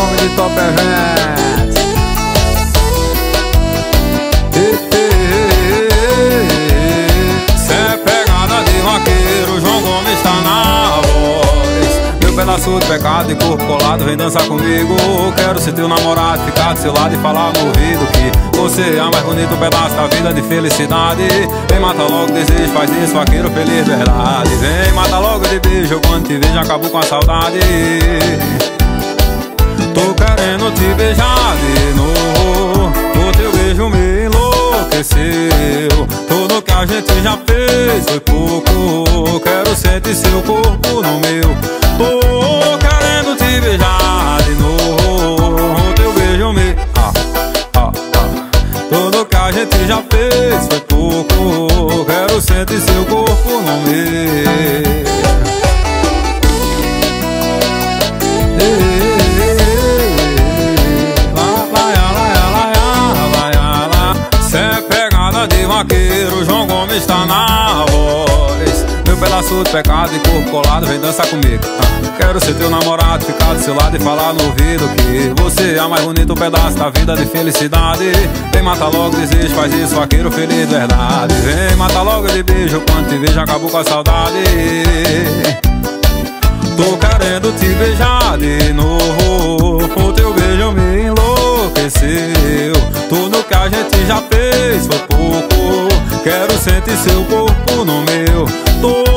nome de Top Events Cê é pegada de vaqueiro, João Gomes está na voz. Meu pedaço de pecado e corpo colado, vem dançar comigo. Quero ser teu namorado, ficar do seu lado e falar no ouvido Que você é mais bonito pedaço da vida de felicidade. Vem mata logo desejo, faz isso, vaqueiro feliz verdade. Vem mata logo de beijo, quando te vejo acabo com a saudade Tô querendo te beijar de novo. O teu beijo me enlouqueceu. Tudo que a gente já fez foi pouco. Quero sentir seu corpo no meu. Tô querendo te beijar de novo. O teu beijo me... Ah, ah, ah. Tudo que a gente já fez foi pouco. Quero sentir seu corpo no meu vaqueiro, João Gomes está na voz Meu pedaço de pecado e corpo colado, vem dançar comigo. Ah, Quero ser teu namorado, ficar do seu lado e falar no ouvido Que você é a mais bonito pedaço da vida de felicidade. Vem matar logo desejo, faz isso, vaqueiro feliz de verdade. Vem matar logo de beijo, quando te vejo acabou com a saudade. Tô querendo te beijar de novo O teu beijo me enlouqueceu. Tudo que a gente já fez foi pouco Quero sentir seu corpo no meu Tô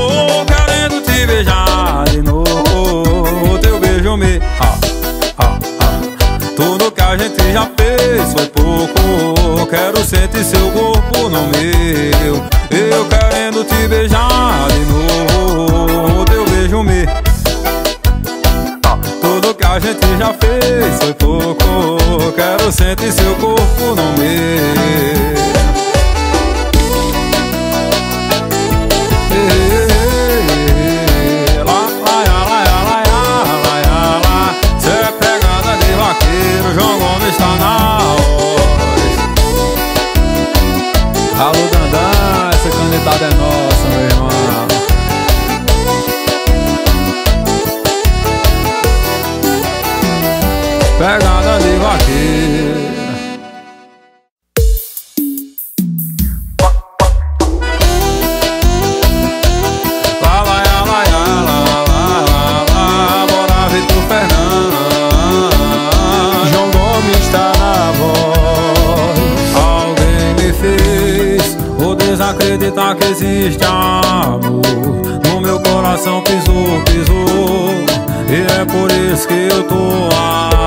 por isso que eu tô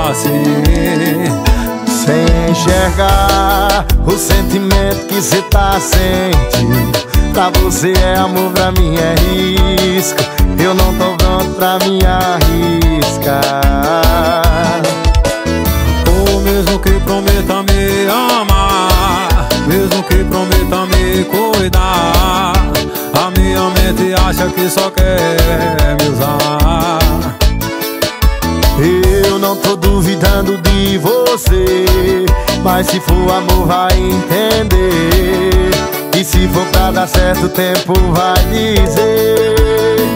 assim. Sem enxergar o sentimento que cê tá sentindo. Pra você é amor, pra mim é risco. Eu não tô pronto pra me arriscar. Ou mesmo que prometa me amar Mesmo que prometa me cuidar A minha mente acha que só quer me usar Eu não tô duvidando de você Mas se for amor vai entender. E se for pra dar certo o tempo vai dizer.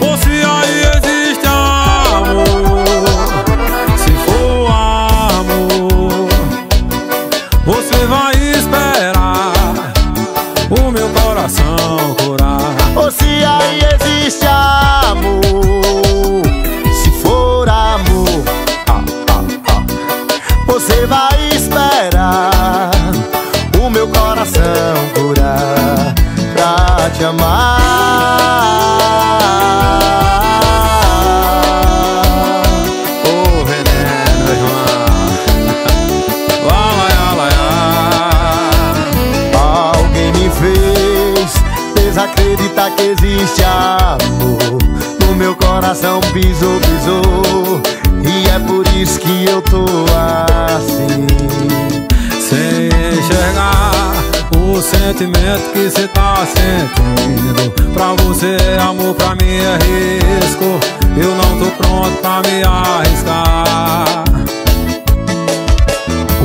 Ou se aí existe amor. Se for amor Você vai esperar O meu coração curar. Ou se aí existe te amar. Ô veneno, lá, lá, lá Alguém me fez desacreditar que existe amor. No meu coração pisou, pisou. E é por isso que eu tô sentimento que cê tá sentindo. Pra você é amor, pra mim é risco. Eu não tô pronto pra me arriscar.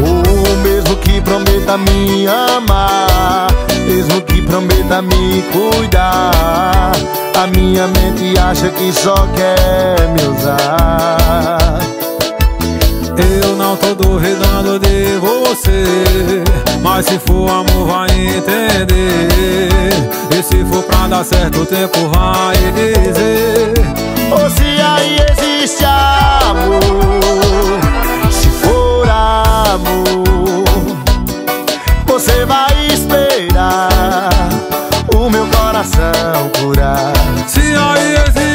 Ou mesmo que prometa me amar Mesmo que prometa me cuidar A minha mente acha que só quer me usar Eu você Mas se for amor vai entender. E se for pra dar certo o tempo vai dizer. Ou se aí existe amor Se for amor Você vai esperar O meu coração curar. Se aí existe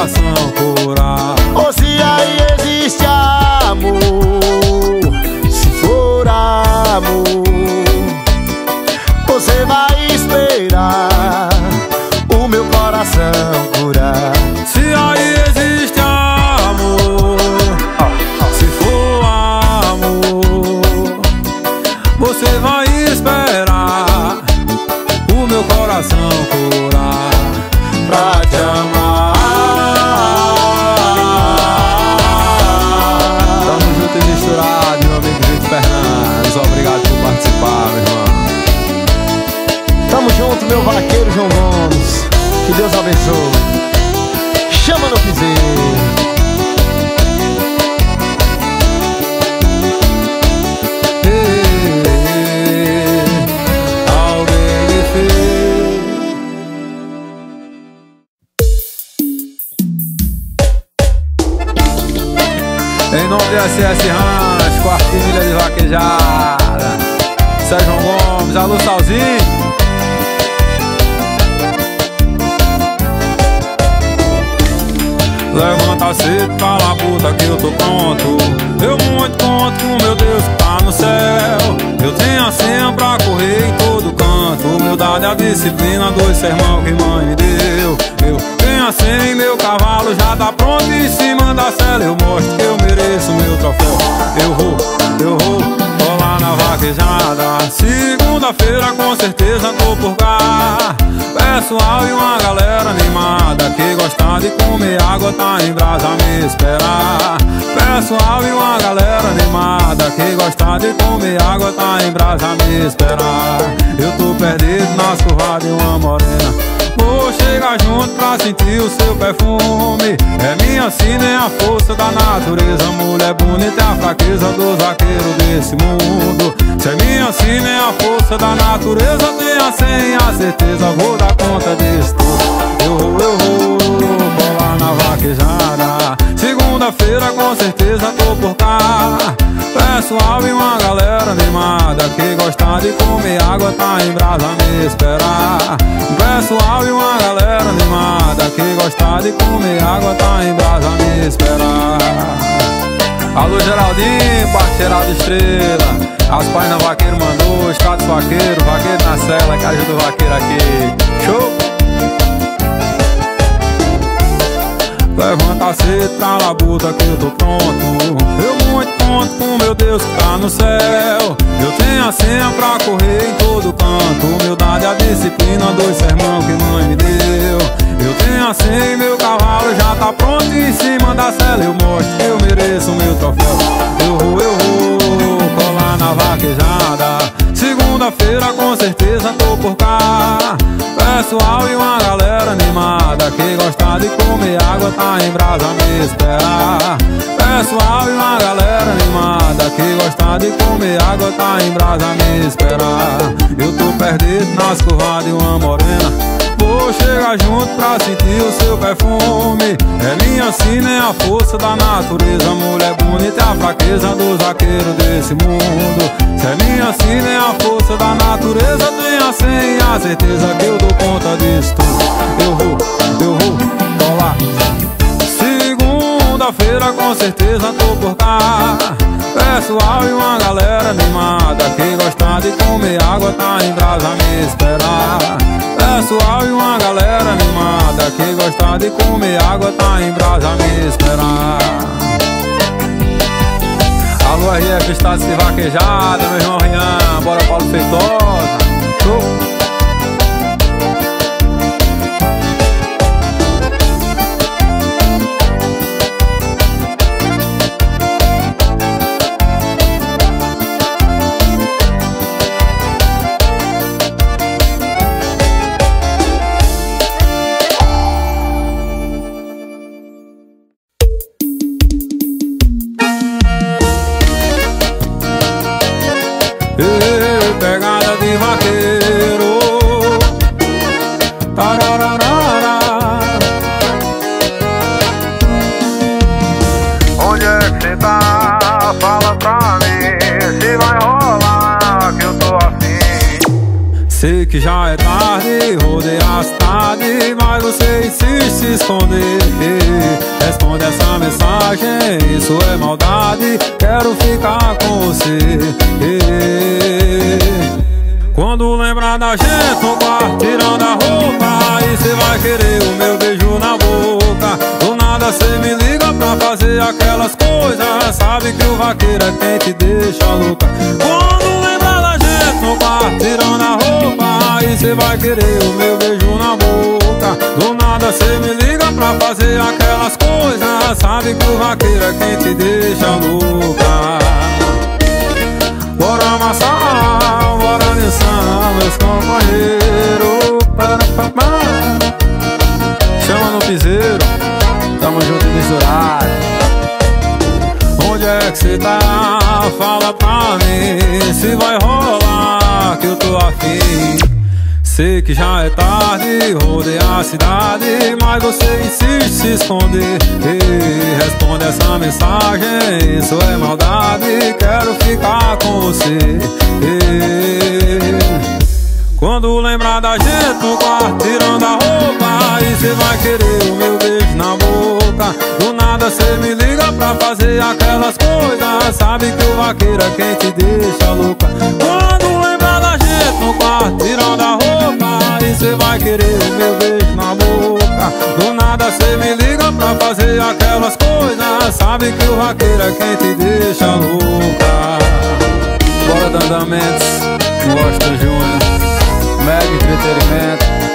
coração curar. Ou se aí existe amor Se for amor Você vai esperar O meu coração curar. Se aí existe amor Se for amor Você vai esperar O meu coração curar tá em brasa me esperar. Pessoal e uma galera animada Que gosta de comer água tá em brasa me esperar. Eu tô perdido nas curvas de uma morena. Vou chegar junto pra sentir o seu perfume. É minha sina, é a força da natureza. Mulher bonita é a fraqueza dos vaqueiros desse mundo. Se é minha sina, é a força da natureza. Tenha senha, a certeza, vou dar conta disso tudo. Eu vou, eu vou, colar na vaquejada. Segunda-feira com certeza tô por cá Pessoal e uma galera animada Que gosta de comer água tá em brasa me esperar Pessoal e uma galera animada Que gosta de comer água tá em brasa me esperar Alô Geraldinho, parceirado estrela. As páginas vaqueiro mandou, status vaqueiro, vaqueiro na cela Que ajuda o vaqueiro aqui. Show! Levanta cedo pra labuta que eu tô pronto. Eu muito conto com meu Deus que tá no céu. Eu tenho a senha pra correr em todo canto. Humildade, a disciplina, dois sermão que mãe me deu. Eu tenho a senha e meu cavalo já tá pronto Em cima da cela. Eu mostro que eu mereço meu troféu. Eu vou, eu vou colar na vaquejada Segunda-feira com certeza tô por cá. Pessoal e uma galera animada Que gosta de comer água tá em brasa me esperar. Pessoal e uma galera animada Que gosta de comer água tá em brasa me esperar. Eu tô perdido nas curvas de uma morena Vou chegar junto pra sentir o seu perfume. É minha sina, é a força da natureza. Mulher bonita é a fraqueza dos vaqueiros desse mundo. Se é minha sina, é a força da natureza. Tenha senha, a certeza que eu dou conta disso tudo. Eu vou, eu vou colar Segunda-feira com certeza tô por cá. Pessoal e uma galera animada Que gosta de comer água tá em brasa me esperar. Pessoal e uma galera animada Que gosta de comer água tá em brasa me esperar. Alô RF Estado de Vaquejada, meu irmão Rian Bora Paulo Feitosa. Show! Mas você insiste se esconder. Responde essa mensagem, isso é maldade Quero ficar com você. Quando lembrar da gente no quarto tirando a roupa Aí cê vai querer o meu beijo na boca. Do nada cê me liga pra fazer aquelas coisas Sabe que o vaqueiro é quem te deixa louca. Quando lembrar no quarto tirando a roupa Aí cê vai querer o meu beijo na boca Do nada cê me liga pra fazer aquelas coisas Sabe que o vaqueiro é quem te deixa louca Bora amassar, bora dançar, meus companheiros para. Chama no piseiro, tamo junto e misturado é que cê tá? Fala pra mim Se vai rolar que eu tô afim. Sei que já é tarde, rodei a cidade Mas você insiste se esconder. Ei, Responde essa mensagem, isso é maldade Quero ficar com você. Ei, Quando lembrar da gente no quarto tirando a roupa Aí cê vai querer o meu beijo na boca. Do nada cê me liga pra fazer aquelas coisas Sabe que o vaqueiro é quem te deixa louca. Quando lembrar da gente no quarto tirando a roupa Aí cê vai querer o meu beijo na boca. Do nada cê me liga pra fazer aquelas coisas Sabe que o vaqueiro é quem te deixa louca. Bora Dandamentos, Washington Júnior Mega entretenimento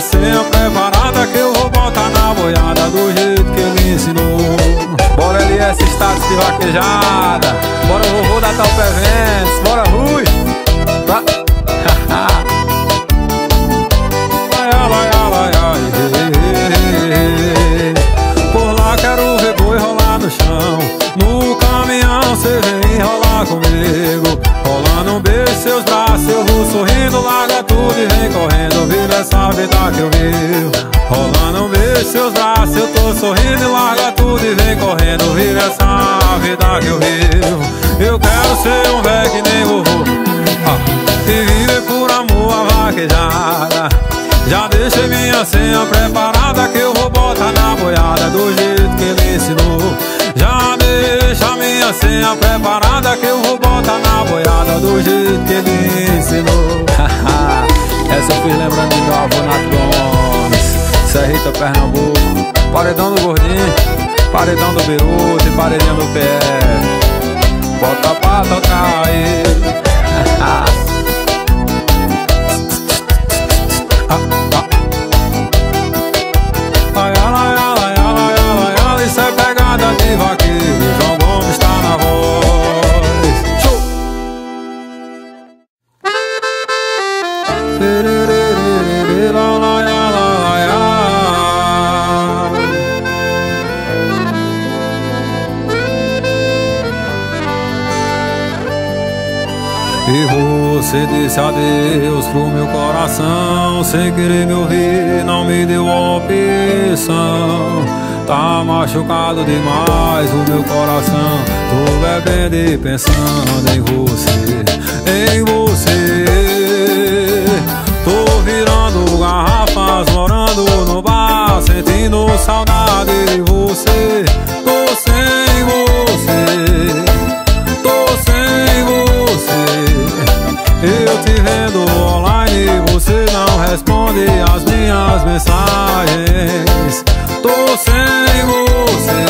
senha preparada Que eu vou botar na boiada Do jeito que ele ensinou. Bora LS status de vaquejada. Bora vovô da Talpa Eventos. Bora Rui. Vai. Vida que eu vivo Rolando um beijo seus braços Eu tô sorrindo e larga tudo e vem correndo Vive essa vida que eu vivo Eu quero ser um véi que nem vovô. Ah, E viver por amor a vaquejada. Já deixei minha senha preparada Que eu vou botar na boiada Do jeito que ele ensinou. Já deixa minha senha preparada Que eu vou botar na boiada Do jeito que ele ensinou Essa eu fiz lembrando do meu avô Nato Serrita Pernambuco. Paredão do Gordinho Paredão do Beruto e paredinho do PF Bota pra tocar aí disse adeus pro meu coração Sem querer me ouvir, não me deu opção. Tá machucado demais o meu coração Tô bebendo e pensando em você Em você. Tô virando garrafas, morando no bar Sentindo saudade de você responde as minhas mensagens. Tô sem você,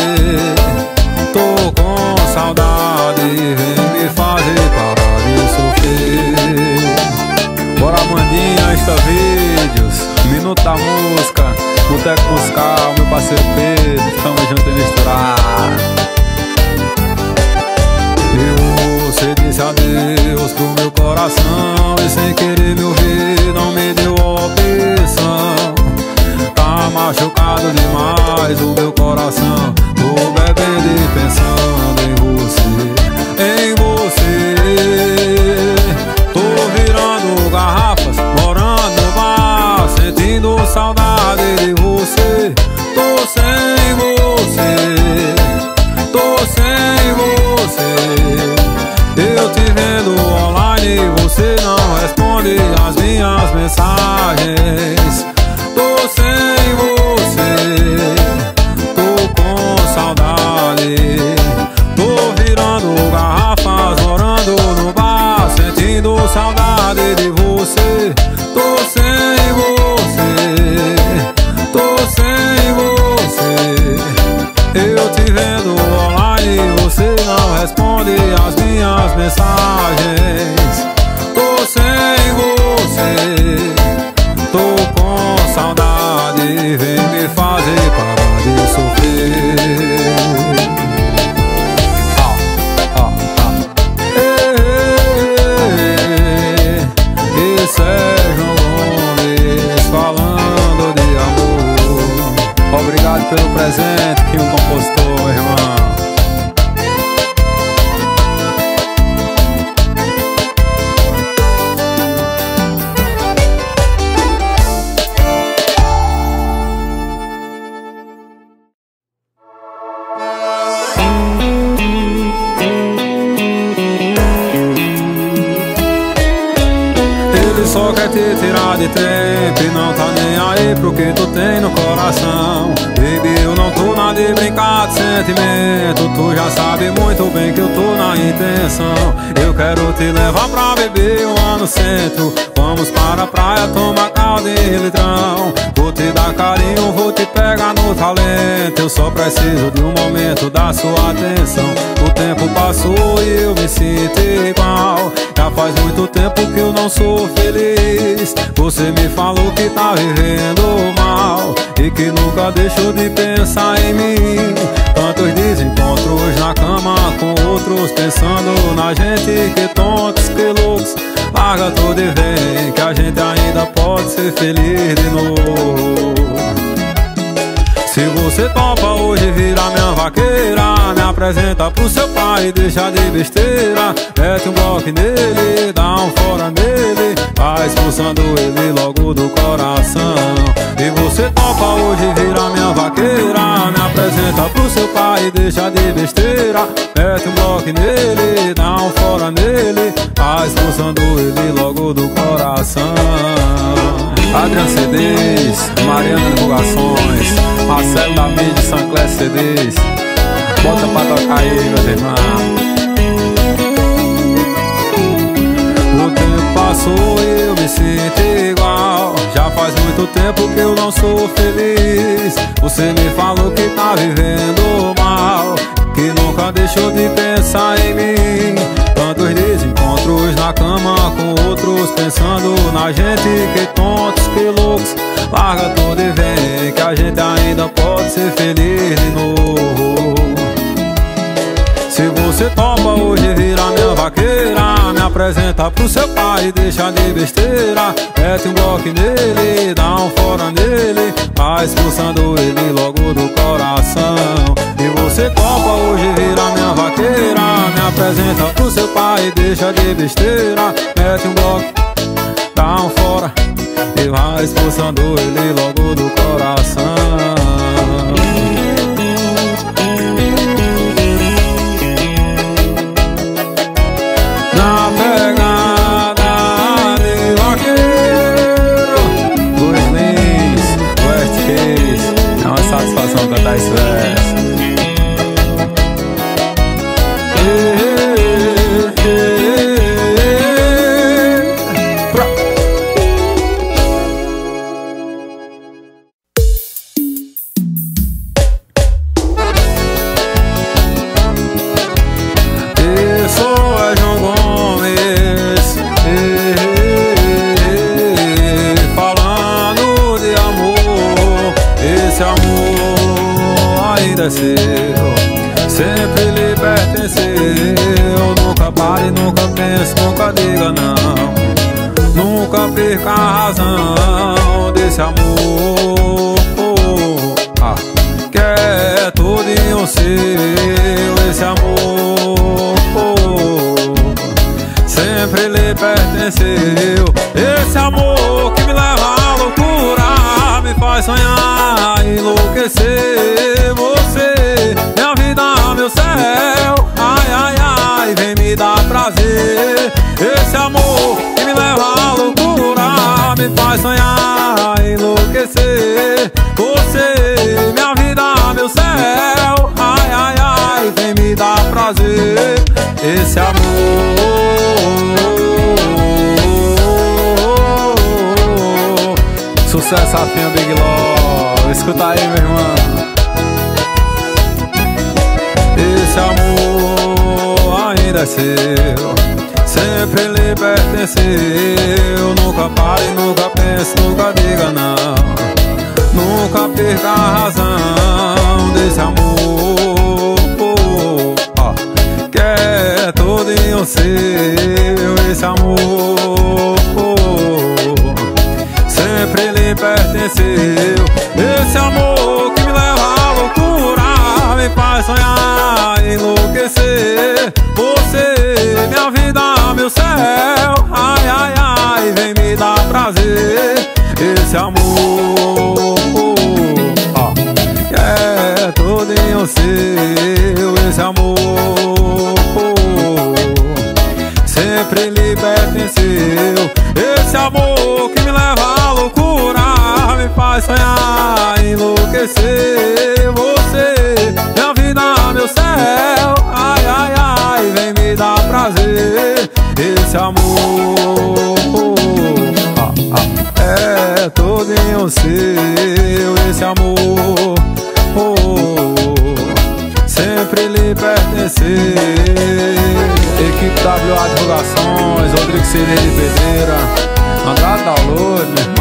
tô com saudade. Vem me fazer parar de sofrer. Bora Mandinha, Insta Vídeos, Minuto da Música. Boteco Musical, meu parceiro Pedro. Tamo junto e misturar você disse adeus pro meu coração E sem querer me ouvir não me deu opção. Tá machucado demais o meu coração Tô bebendo e pensando em você te tirar de tempo E não tá nem aí pro que tu tem no coração. Baby, eu não tô na de brincar de sentimento. Tu já sabe muito bem que eu tô na intenção. Eu quero te levar pra beber um ano centro Vamos para a praia tomar caldo e litrão. Vou te dar carinho, vou te pegar no talento. Eu só preciso de um momento da sua atenção. O tempo passou e eu me sinto igual. Já faz muito tempo que eu não sou feliz. Você me falou que tá vivendo mal E que nunca deixou de pensar em mim. Tantos desencontros na cama com outros Pensando na gente, que tontos, que loucos Larga tudo e vem, que a gente ainda pode ser feliz de novo. Se você topa hoje virar minha vaqueira. Me apresenta pro seu pai, deixa de besteira. Mete um bloco nele, dá um fora nele. Vai expulsando ele logo do coração E você topa hoje virar minha vaqueira Me apresenta pro seu pai, deixa de besteira Mete um bloco nele, dá um fora nele Vai expulsando ele logo do coração Adrian CDs, Mariana Divulgações, Marcelo da Mídia, Sancler CDs. Bota pra tocar aí, meus irmãos. Eu me sinto igual. Já faz muito tempo que eu não sou feliz. Você me falou que tá vivendo mal, que nunca deixou de pensar em mim. Tantos desencontros na cama com outros Pensando na gente, que tontos, que loucos Larga tudo e vem, que a gente ainda pode ser feliz de novo Se você topa hoje virar minha vaqueira Me apresenta pro seu pai, deixa de besteira. Mete um bloco nele, dá um fora nele. Vai expulsando ele logo do coração. E você topa hoje virar minha vaqueira. Me apresenta apresenta pro seu pai Deixa de besteira, mete um bloco Dá um fora. E vai expulsando ele logo do coração like that. Sucesso, Rafinha Big Law. Escuta aí, meu irmão. Esse amor ainda é seu. Sempre lhe pertenceu. Nunca pare, nunca pense, nunca diga não. Nunca perca a razão desse amor. Que é todinho seu pertenceu. Esse amor Divulgações, Rodrigo Cirene Pedreira Andrade Download,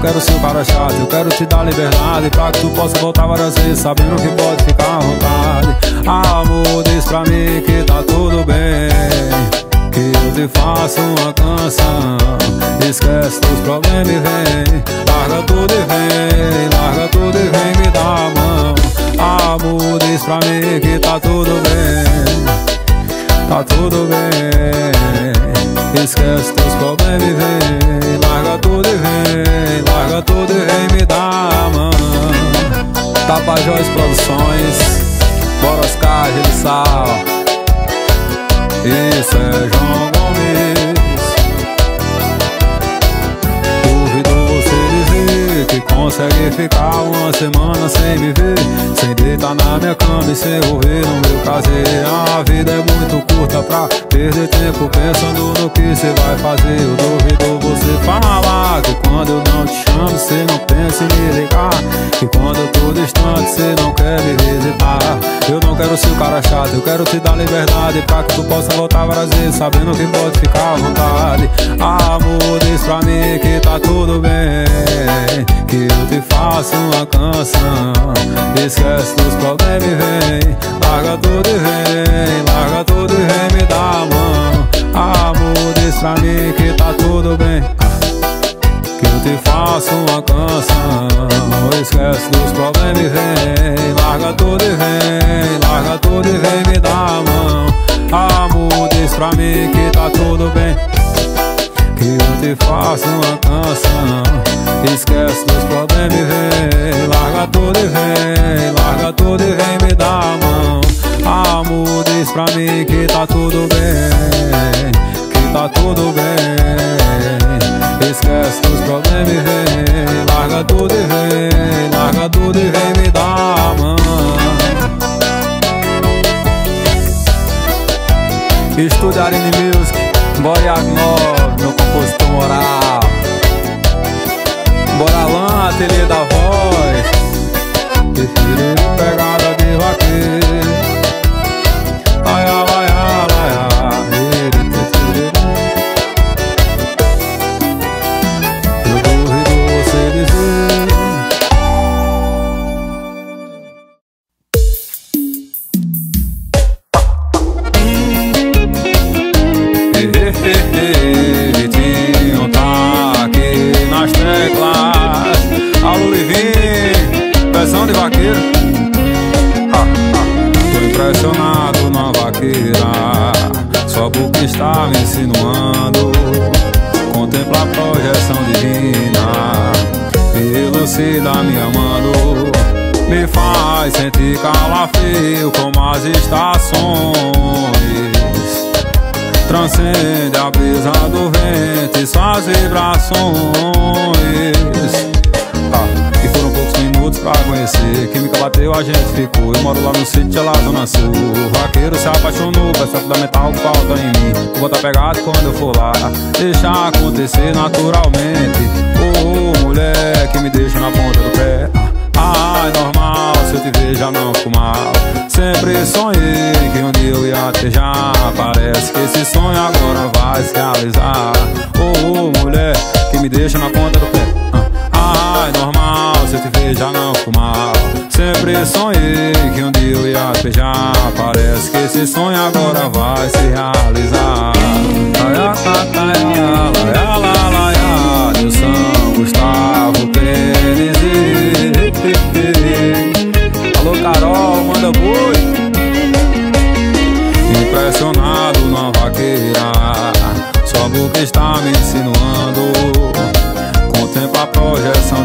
quero ser o cara chato, eu quero te dar liberdade Pra que tu possa voltar várias vezes sabendo que pode ficar à vontade. Amor, diz pra mim que tá tudo bem Que eu te faço uma canção. Esquece dos problemas e vem Larga tudo e vem, larga tudo e vem me dá a mão. Amor, diz pra mim que tá tudo bem Tá tudo bem Esquece teus problemas e vem Larga tudo e vem Larga tudo e vem me dá a mão. Tapajós Produções Bora Oscar, de Sal. Isso é João Gomes. Duvido você dizer que consegue ficar uma semana sem me ver. Sem deitar na minha cama e sem ouvir no meu prazer A vida é perder tempo pensando no que você vai fazer. Eu duvido você falar que quando eu não te chamo você não pensa em me ligar. Que quando eu tô distante você não quer me visitar. Eu não quero ser o cara chato, eu quero te dar liberdade Pra que tu possa voltar várias vezes sabendo que pode ficar à vontade. Amor, diz pra mim que tá tudo bem Que eu te faço uma canção. Esquece dos problemas e vem Larga tudo e vem, larga tudo e vem me a mão. Amor, diz pra mim que tá tudo bem. Que eu te faço uma canção. Esquece dos problemas e vem. Larga tudo e vem Larga tudo e vem me dar a mão. Amor, diz pra mim que tá tudo bem. Que eu te faço uma canção. Esquece dos problemas e vem. Larga tudo e vem Larga tudo e vem me dar a mão Amor, diz pra mim que tá tudo bem Que tá tudo bem. Esquece dos problemas e vem Larga tudo e vem Larga tudo e vem me dar a mão. Estudar em music Bora Agnor, meu compositor moral. Bora lá, ateliê da voz. Prefiro pegada de vaqueiro Ai, ai,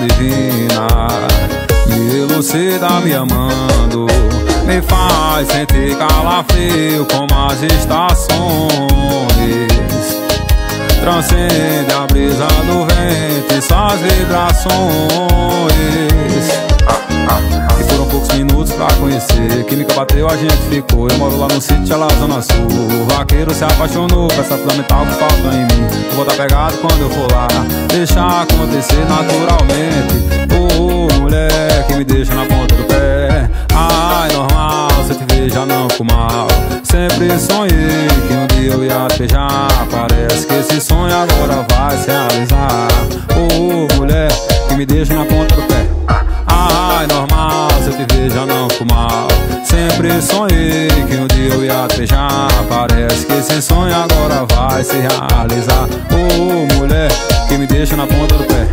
divina. Me elucida me amando Me faz sentir calafrio como as estações. Transcende a brisa do vento e suas vibrações poucos minutos pra conhecer. Química bateu, a gente ficou. Eu moro lá no sítio, lá Zona Sul. O vaqueiro se apaixonou Peça fundamental que falta em mim. Vou tá pegado quando eu for lá. Deixa acontecer naturalmente. Oh, oh, mulher que me deixa na ponta do pé. Ai, normal, se eu te já não fico mal. Sempre sonhei que um dia eu ia te beijar. Parece que esse sonho agora vai se realizar. Oh, oh mulher que me deixa na ponta do pé Ai, normal, se eu te ver já não mal. Sempre sonhei que um dia eu ia beijar. Parece que esse sonho agora vai se realizar. Oh, mulher, que me deixa na ponta do pé.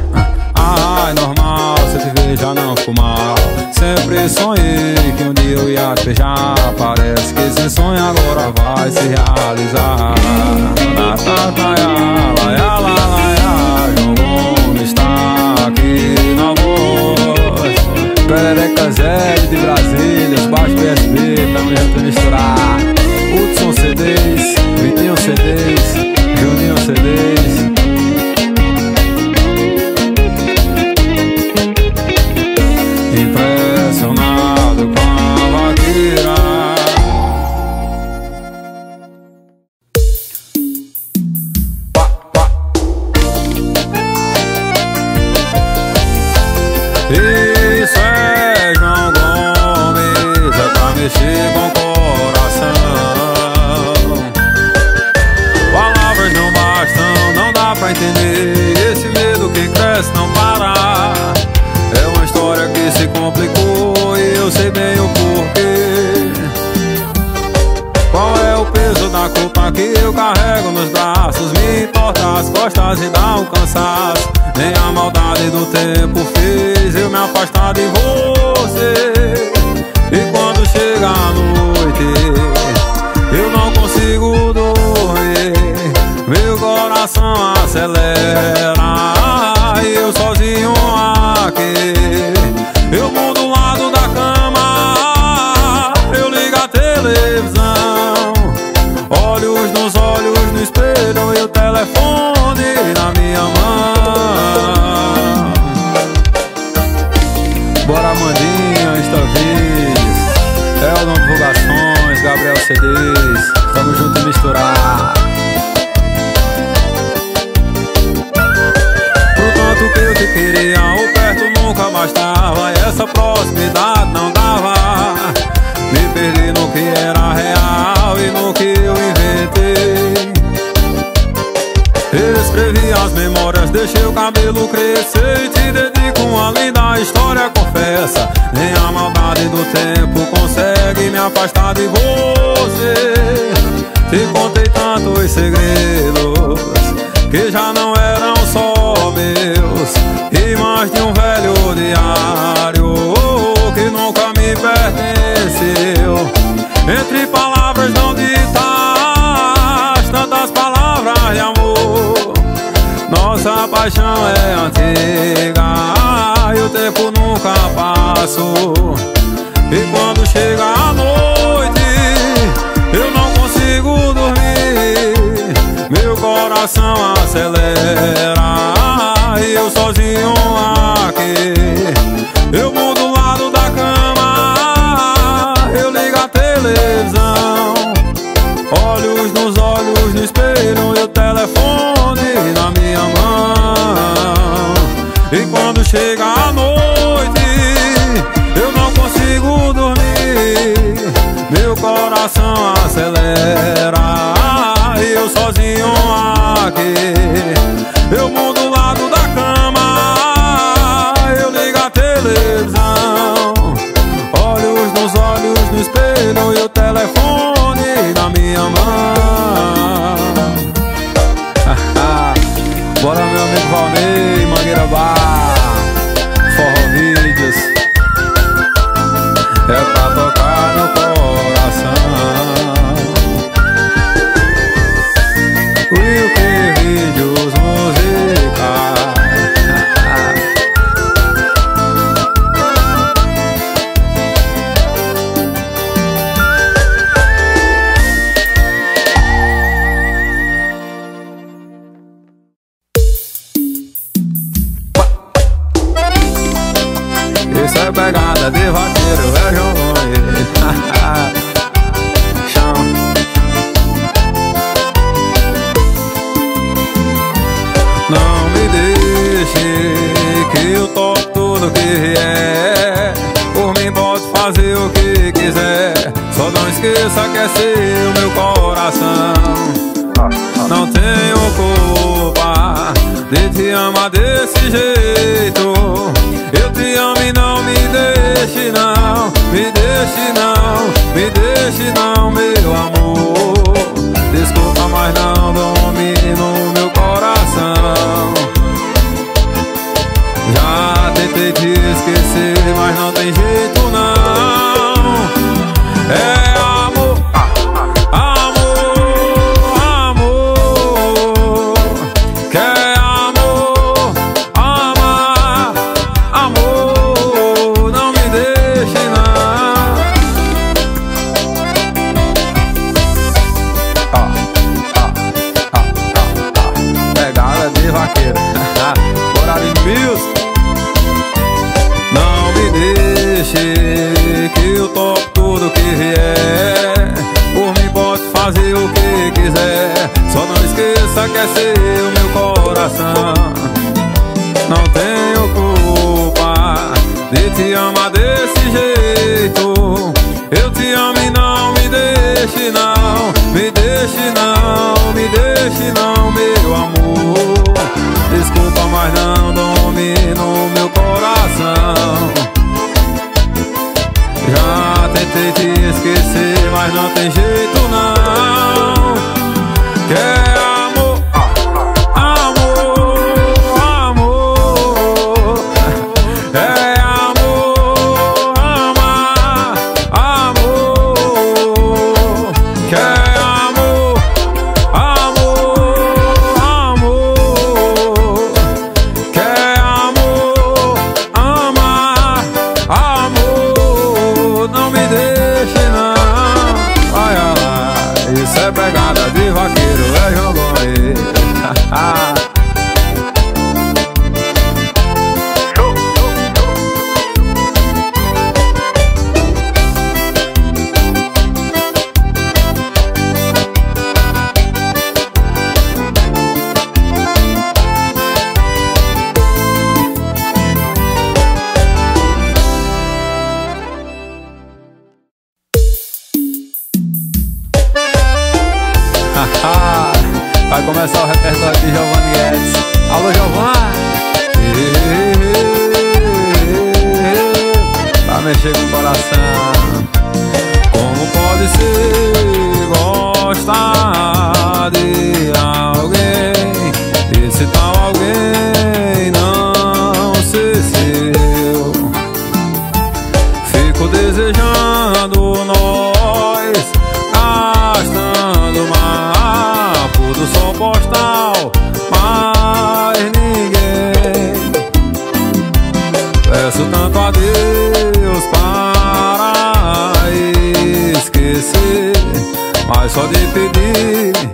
Ai, normal, se eu te ver já não mal. Sempre sonhei que um dia eu ia beijar. Parece que esse sonho agora vai se realizar. La, la, la, CDs Tamo junto misturar. Pro tanto que eu te queria O perto nunca bastava E essa proximidade não dava. Me perdi no que era real E no que eu inventei Escrevi as memórias, deixei o cabelo crescer E te dedico uma linda história, confessa. Nem a maldade do tempo consegue me afastar de você. Te contei tantos segredos Que já não eram só meus E mais de um velho diário Que nunca me pertenceu. Entre palavras nossa paixão é antiga e o tempo nunca passou. E quando chega a noite, eu não consigo dormir. Meu coração acelera e eu sozinho aqui. Eu mudo o lado da cama, eu ligo a televisão. Olhos nos olhos no espelho e o telefone na minha mão. E quando chega a noite, eu não consigo dormir. Meu coração acelera e eu sozinho aqui. Eu mudo o lado da cama, eu ligo a televisão. Olhos nos olhos no espelho e o telefone desse jeito. Eu te amo e não me deixe não. Me deixe não, me deixe não, meu amor. Desculpa, mas não domino meu coração. Já tentei te esquecer, mas não tem jeito Peço tanto a Deus para esquecer Mas só de pedir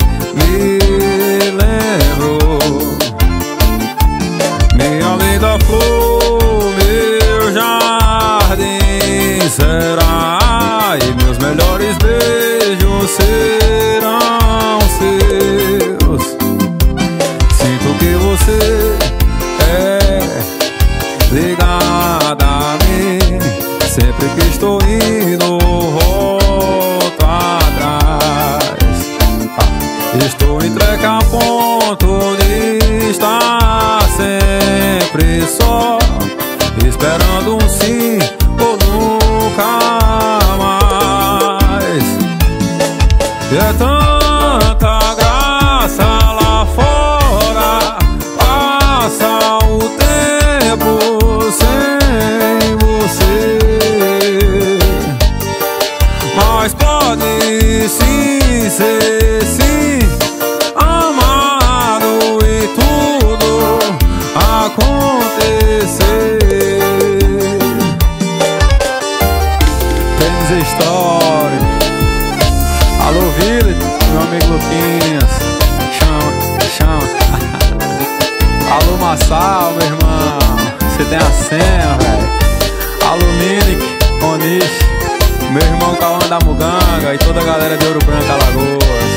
aí toda a galera de Ouro Branco, Alagoas.